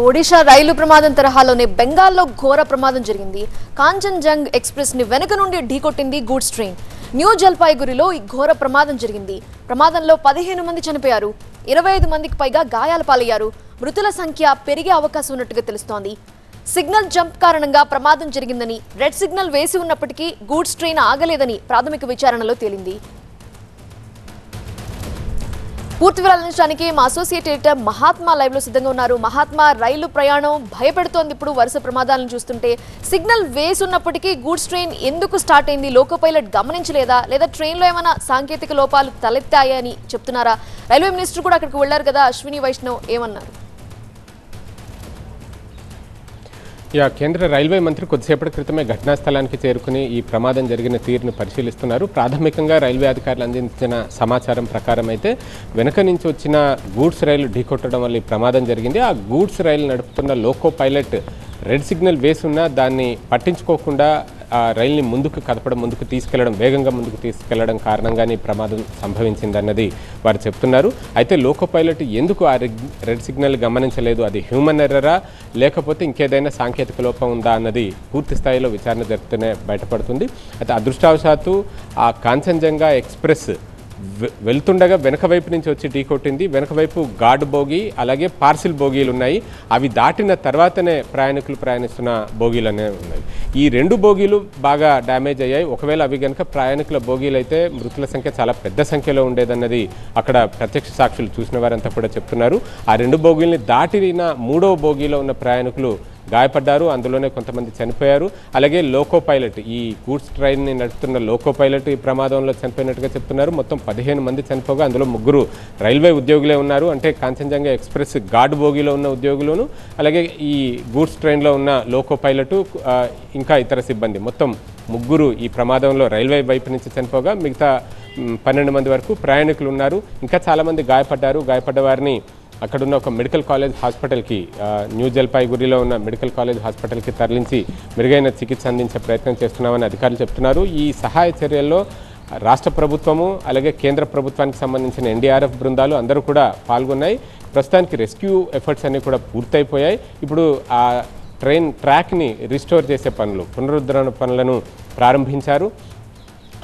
ఒడిషా రైలు ప్రమాదం తరహాలోనే బెంగాల్లో ఘోర ప్రమాదం జరిగింది. కాంచన్జంగ్ ఎక్స్ప్రెస్ని వెనుక నుండి ఢీకొట్టింది గూడ్స్ ట్రైన్. న్యూ జల్పాయిగురిలో ఈ ఘోర ప్రమాదం జరిగింది. ప్రమాదంలో పదిహేను మంది చనిపోయారు. ఇరవై ఐదు మందికి పైగా గాయాల పాలయ్యారు. మృతుల సంఖ్య పెరిగే అవకాశం ఉన్నట్టుగా తెలుస్తోంది. సిగ్నల్ జంప్ కారణంగా ప్రమాదం జరిగిందని రెడ్ సిగ్నల్ వేసి ఉన్నప్పటికీ గూడ్స్ ట్రైన్ ఆగలేదని ప్రాథమిక విచారణలో తేలింది. పూర్తి వివరాలు అందించడానికి మా అసోసియేట్ ఎడిటర్ మహాత్మా లైవ్లో సిద్ధంగా ఉన్నారు. మహాత్మా రైలు ప్రయాణం భయపెడుతోంది ఇప్పుడు వరుస ప్రమాదాలను చూస్తుంటే. సిగ్నల్ వేసున్నప్పటికీ గూడ్స్ ట్రైన్ ఎందుకు స్టార్ట్ అయింది? లోకో పైలట్ గమనించలేదా? లేదా ట్రైన్లో ఏమైనా సాంకేతిక లోపాలు తలెత్తాయని చెప్తున్నారా? రైల్వే మినిస్టర్ కూడా అక్కడికి వెళ్ళారు కదా అశ్విని వైష్ణవ్ ఏమన్నారు? యా కేంద్ర రైల్వే మంత్రి కొద్దిసేపటి క్రితమే ఘటనా స్థలానికి చేరుకుని ఈ ప్రమాదం జరిగిన తీరును పరిశీలిస్తున్నారు. ప్రాథమికంగా రైల్వే అధికారులు అందించిన సమాచారం ప్రకారం అయితే వెనక నుంచి వచ్చిన గూడ్స్ రైలు ఢీకొట్టడం వల్ల ఈ ప్రమాదం జరిగింది. ఆ గూడ్స్ రైలు నడుపుతున్న లోకో పైలట్ రెడ్ సిగ్నల్ వేసి ఉన్నా దాన్ని పట్టించుకోకుండా ఆ రైల్ని ముందుకు కదపడం ముందుకు తీసుకెళ్ళడం వేగంగా ముందుకు తీసుకెళ్ళడం కారణంగానే ప్రమాదం సంభవించిందన్నది వారు చెప్తున్నారు. అయితే లోకో పైలట్ ఎందుకు ఆ రెగ్- రెడ్ సిగ్నల్ గమనించలేదు? అది హ్యూమన్ ఎర్రరా? లేకపోతే ఇంకేదైనా సాంకేతిక లోపం ఉందా అన్నది పూర్తి స్థాయిలో విచారణ జరుపుతూనే బయటపడుతుంది. అయితే అదృష్టావశాత్తు ఆ కాంచన్జంగా ఎక్స్ప్రెస్ వెళ్తుండగా వెనక వైపు నుంచి వచ్చి ఢీ కొట్టింది. వెనక వైపు గార్డ్ బోగి అలాగే పార్సిల్ బోగీలు ఉన్నాయి. అవి దాటిన తర్వాతనే ప్రయాణికులు ప్రయాణిస్తున్న బోగీలు అనేవి ఉన్నాయి. ఈ రెండు బోగీలు బాగా డ్యామేజ్ అయ్యాయి. ఒకవేళ అవి కనుక ప్రయాణికుల బోగీలు అయితే మృతుల సంఖ్య చాలా పెద్ద సంఖ్యలో ఉండేదన్నది అక్కడ ప్రత్యక్ష సాక్షులు చూసిన వారంతా కూడా చెప్తున్నారు. ఆ రెండు బోగీల్ని దాటిన మూడవ బోగీలో ఉన్న ప్రయాణికులు గాయపడ్డారు. అందులోనే కొంతమంది చనిపోయారు. అలాగే లోకో పైలట్ ఈ గూడ్స్ ట్రైన్ని నడుపుతున్న లోకో పైలట్ ఈ ప్రమాదంలో చనిపోయినట్టుగా చెప్తున్నారు. మొత్తం పదిహేను మంది చనిపోగా అందులో ముగ్గురు రైల్వే ఉద్యోగులే ఉన్నారు. అంటే కాంచన్జంగా ఎక్స్ప్రెస్ గార్డ్ బోగిలో ఉన్న ఉద్యోగులను అలాగే ఈ గూడ్స్ ట్రైన్లో ఉన్న లోకో పైలట్ ఇంకా ఇతర సిబ్బంది. మొత్తం ముగ్గురు ఈ ప్రమాదంలో రైల్వే వైపు నుంచి చనిపోగా మిగతా పన్నెండు మంది వరకు ప్రయాణికులు ఉన్నారు. ఇంకా చాలామంది గాయపడ్డారు. గాయపడ్డ వారిని అక్కడున్న ఒక మెడికల్ కాలేజ్ హాస్పిటల్కి న్యూ జల్పాయిగురిలో ఉన్న మెడికల్ కాలేజ్ హాస్పిటల్కి తరలించి మెరుగైన చికిత్స అందించే ప్రయత్నం చేస్తున్నామని అధికారులు చెప్తున్నారు. ఈ సహాయ చర్యల్లో రాష్ట్ర ప్రభుత్వము అలాగే కేంద్ర ప్రభుత్వానికి సంబంధించిన ఎన్డీఆర్ఎఫ్ బృందాలు అందరూ కూడా పాల్గొన్నాయి. ప్రస్తుతానికి రెస్క్యూ ఎఫర్ట్స్ అన్నీ కూడా పూర్తయిపోయాయి. ఇప్పుడు ఆ ట్రైన్ ట్రాక్ని రిస్టోర్ చేసే పనులు పునరుద్ధరణ పనులను ప్రారంభించారు.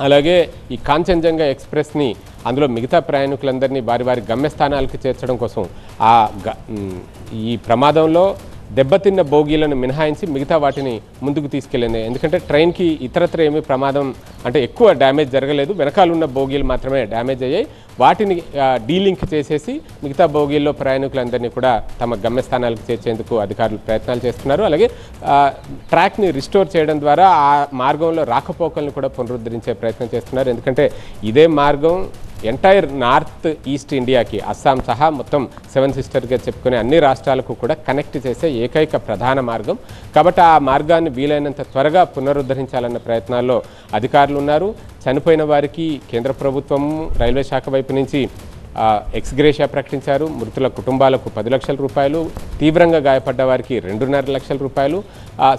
అలాగే ఈ కాంచన్జంగా ఎక్స్ప్రెస్ని అందులో మిగతా ప్రయాణికులందరినీ వారి వారి గమ్యస్థానాలకు చేర్చడం కోసం ఆ గ- ఈ ప్రమాదంలో దెబ్బతిన్న బోగీలను మినహాయించి మిగతా వాటిని ముందుకు తీసుకెళ్ళింది. ఎందుకంటే ట్రైన్కి ఇతరత్ర ఏమీ ప్రమాదం అంటే ఎక్కువ డ్యామేజ్ జరగలేదు. వెనకాల ఉన్న బోగీలు మాత్రమే డ్యామేజ్ అయ్యాయి. వాటిని డీలింక్ చేసేసి మిగతా బోగీల్లో ప్రయాణికులందరినీ కూడా తమ గమ్యస్థానాలకు చేర్చేందుకు అధికారులు ప్రయత్నాలు చేస్తున్నారు. అలాగే ట్రాక్ని రిస్టోర్ చేయడం ద్వారా ఆ మార్గంలో రాకపోకలను కూడా పునరుద్ధరించే ప్రయత్నం చేస్తున్నారు. ఎందుకంటే ఇదే మార్గం ఎంటైర్ నార్త్ ఈస్ట్ ఇండియాకి అస్సాం సహా మొత్తం సెవెన్ సిస్టర్గా చెప్పుకునే అన్ని రాష్ట్రాలకు కూడా కనెక్ట్ చేసే ఏకైక ప్రధాన మార్గం. కాబట్టి ఆ మార్గాన్ని వీలైనంత త్వరగా పునరుద్ధరించాలన్న ప్రయత్నాల్లో అధికారులు ఉన్నారు. చనిపోయిన వారికి కేంద్ర ప్రభుత్వం రైల్వే శాఖ వైపు నుంచి ఎక్స్గ్రేషియా ప్రకటించారు. మృతుల కుటుంబాలకు పది లక్షల రూపాయలు తీవ్రంగా గాయపడ్డ వారికి రెండున్నర లక్షల రూపాయలు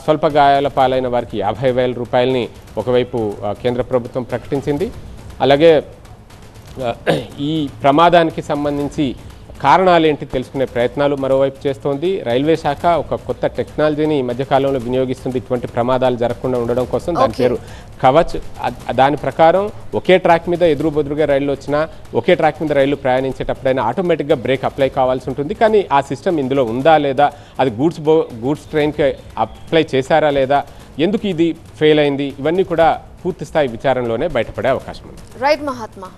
స్వల్ప గాయాల పాలైన వారికి యాభై వేల రూపాయలని ఒకవైపు కేంద్ర ప్రభుత్వం ప్రకటించింది. అలాగే ఈ ప్రమాదానికి సంబంధించి కారణాలు ఏంటి తెలుసుకునే ప్రయత్నాలు మరోవైపు చేస్తోంది. రైల్వే శాఖ ఒక కొత్త టెక్నాలజీని ఈ మధ్యకాలంలో వినియోగిస్తుంది. ఇటువంటి ప్రమాదాలు జరగకుండా ఉండడం కోసం దాని. పేరు కవచ్. దాని ప్రకారం ఒకే ట్రాక్ మీద ఎదురు బొదురుగా రైలు వచ్చినా ఒకే ట్రాక్ మీద రైలు ప్రయాణించేటప్పుడైనా ఆటోమేటిక్గా బ్రేక్ అప్లై కావాల్సి ఉంటుంది. కానీ ఆ సిస్టమ్ ఇందులో ఉందా లేదా అది గూడ్స్ బో గూడ్స్ ట్రైన్కి అప్లై చేశారా లేదా ఎందుకు ఇది ఫెయిల్ అయింది ఇవన్నీ కూడా పూర్తి స్థాయి విచారణలోనే బయటపడే అవకాశం ఉంది. రైట్ మహాత్మా.